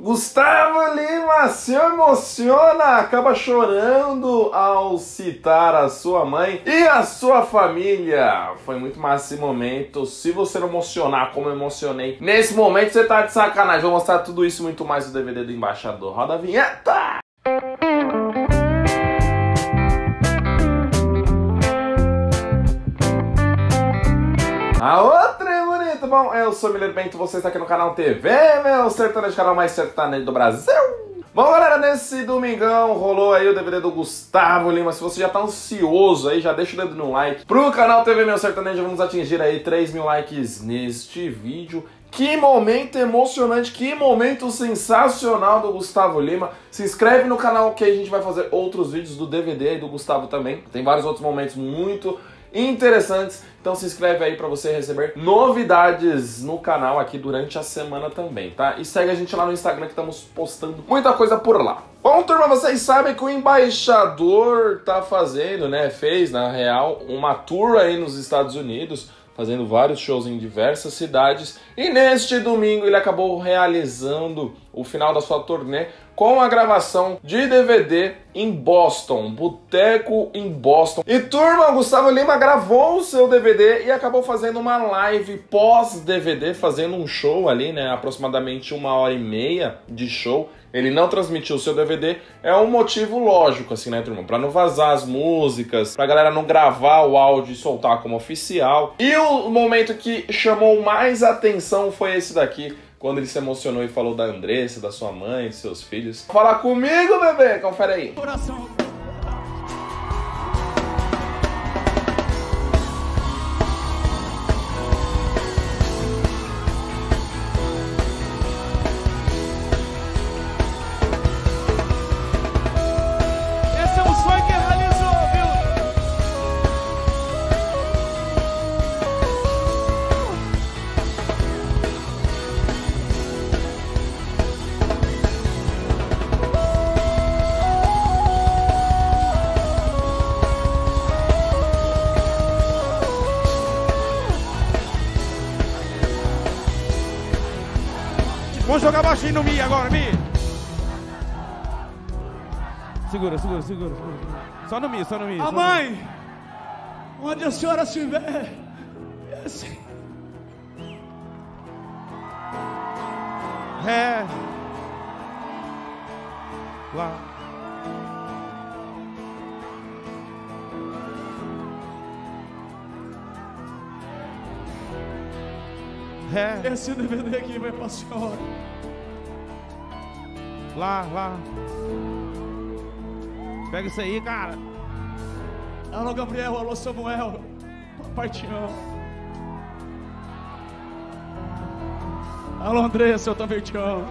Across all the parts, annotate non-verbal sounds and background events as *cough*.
Gustavo Lima se emociona, acaba chorando ao citar a sua mãe e a sua família. Foi muito massa esse momento. Se você não emocionar como eu emocionei nesse momento, você tá de sacanagem. Vou mostrar tudo isso muito mais no DVD do Embaixador. Roda a vinheta! Aô! Bom? Eu sou o Miller Bento, você está aqui no canal TV, meu sertanejo, canal mais sertanejo do Brasil. Bom, galera, nesse domingão rolou aí o DVD do Gustavo Lima. Se você já tá ansioso aí, já deixa o dedo no like. Pro canal TV Meu Sertanejo, vamos atingir aí 3 mil likes neste vídeo. Que momento emocionante, que momento sensacional do Gustavo Lima. Se inscreve no canal que a gente vai fazer outros vídeos do DVD e do Gustavo também. Tem vários outros momentos muito interessantes. Então se inscreve aí para você receber novidades no canal aqui durante a semana também, tá? E segue a gente lá no Instagram que estamos postando muita coisa por lá. Bom, turma, vocês sabem que o embaixador tá fazendo, né? Fez, na real, uma tour aí nos Estados Unidos fazendo vários shows em diversas cidades. E neste domingo ele acabou realizando o final da sua turnê com a gravação de DVD em Boston, Boteco em Boston. E turma, o Gustavo Lima gravou o seu DVD e acabou fazendo uma live pós-DVD, fazendo um show ali, né? Aproximadamente uma hora e meia de show. Ele não transmitiu o seu DVD, é um motivo lógico, assim, né, turma? Pra não vazar as músicas, pra galera não gravar o áudio e soltar como oficial. E o momento que chamou mais atenção foi esse daqui, quando ele se emocionou e falou da Andressa, da sua mãe, dos seus filhos. Fala comigo, bebê! Confere aí. Coração. Vamos jogar baixinho no Mi agora, Mi. Segura, segura, segura, segura. Só no Mi, só no Mi. A mãe, onde a senhora estiver, assim. Ré. Lá. É. Esse DVD aqui vai pra senhora. Lá, lá. Pega isso aí, cara. Alô, Gabriel. Alô, Samuel. Ama. Alô, Andressa. Eu também te amo.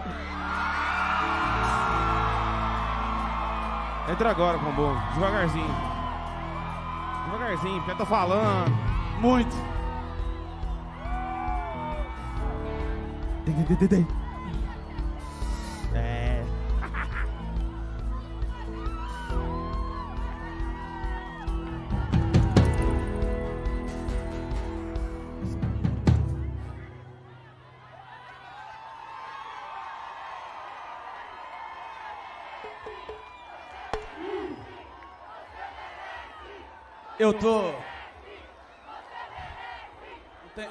Entra agora, Pombom. Devagarzinho. Devagarzinho, porque eu tô falando. Muito. É. Eu tô. Tem...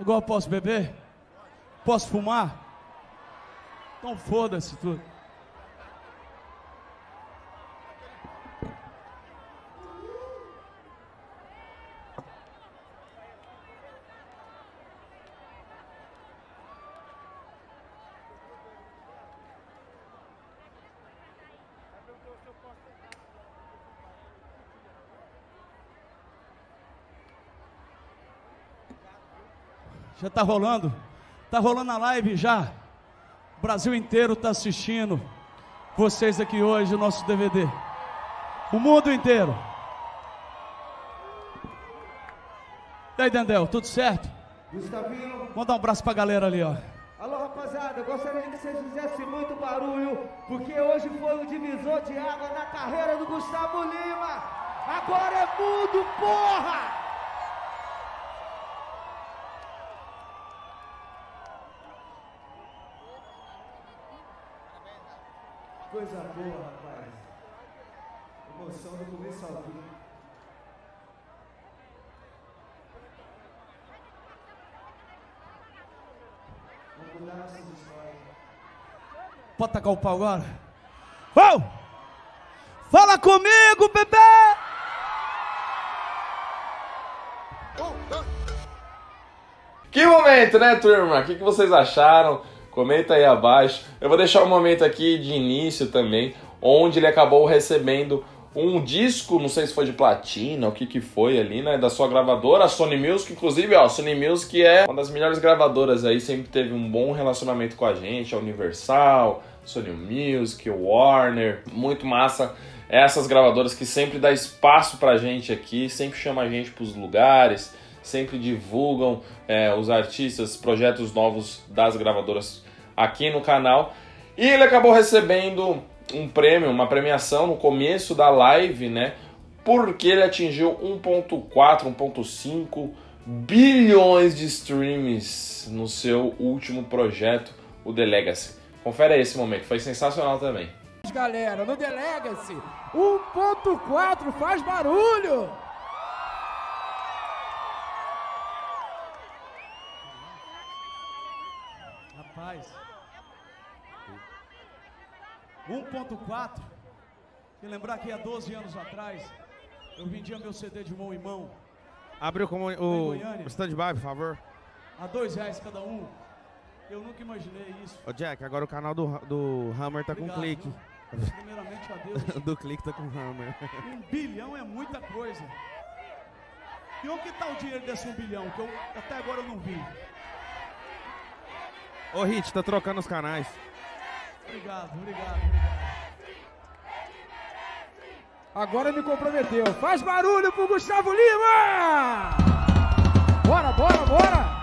Igual posso beber? Posso fumar? Então foda-se tudo. Já tá rolando? Tá rolando a live já. O Brasil inteiro tá assistindo. Vocês aqui hoje, o nosso DVD. O mundo inteiro. E aí, Dendel, tudo certo? Gustavinho. Manda um abraço pra galera ali, ó. Alô, rapaziada, gostaria que vocês fizessem muito barulho, porque hoje foi o divisor de água na carreira do Gustavo Lima. Agora é mudo, porra! Coisa boa, rapaz. Emoção do começo ao fim. Vamos mudar nossas histórias. Pode tacar o pau agora? Vamos! Fala comigo, bebê! Que momento, né, turma? O que, que vocês acharam? Comenta aí abaixo. Eu vou deixar um momento aqui de início também, onde ele acabou recebendo um disco, não sei se foi de platina, o que que foi ali, né, da sua gravadora, a Sony Music, inclusive, ó, a Sony Music é uma das melhores gravadoras aí, sempre teve um bom relacionamento com a gente, a Universal, Sony Music, Warner, muito massa. Essas gravadoras que sempre dá espaço pra gente aqui, sempre chama a gente pros lugares, sempre divulgam é, os artistas, projetos novos das gravadoras aqui no canal. E ele acabou recebendo um prêmio, uma premiação no começo da live, né? Porque ele atingiu 1.4, 1.5 bilhões de streams no seu último projeto, o The Legacy. Confere esse momento, foi sensacional também. Galera, no The Legacy, 1.4 faz barulho! Rapaz. 1.4. E lembrar que há 12 anos atrás eu vendia meu CD de mão em mão Abriu como o, o stand-by, por favor. a dois reais cada um. Eu nunca imaginei isso. Ô, Jack, agora o canal do, do Hammer tá com Obrigado, clique. viu? Primeiramente a Deus. *laughs* do clique tá com Hammer. Um bilhão é muita coisa. E onde que tá o dinheiro desse um bilhão? Que eu até agora eu não vi. Ô, Hit, tá trocando os canais. Obrigado, obrigado, obrigado. Agora me comprometeu. Faz barulho pro Gustavo Lima! Bora, bora, bora!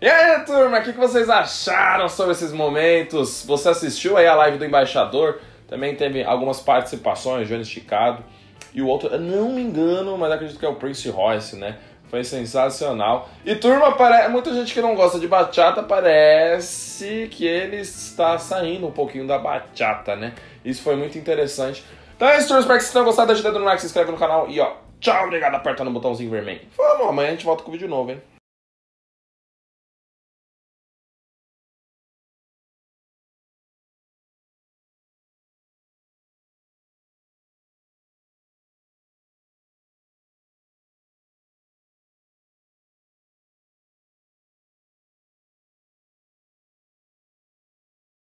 E aí, turma, o que vocês acharam sobre esses momentos? Você assistiu aí a live do embaixador? Também teve algumas participações, Johnny Esticado. E o outro, não me engano, mas acredito que é o Prince Royce, né? Foi sensacional. E turma, pare... muita gente que não gosta de bachata parece que ele está saindo um pouquinho da bachata, né? Isso foi muito interessante. Então é isso, turma. Espero que vocês tenham gostado. Deixa o dedo no like, se inscreve no canal. E ó, tchau, obrigado. Aperta no botãozinho vermelho. Vamos, amanhã a gente volta com o vídeo novo, hein?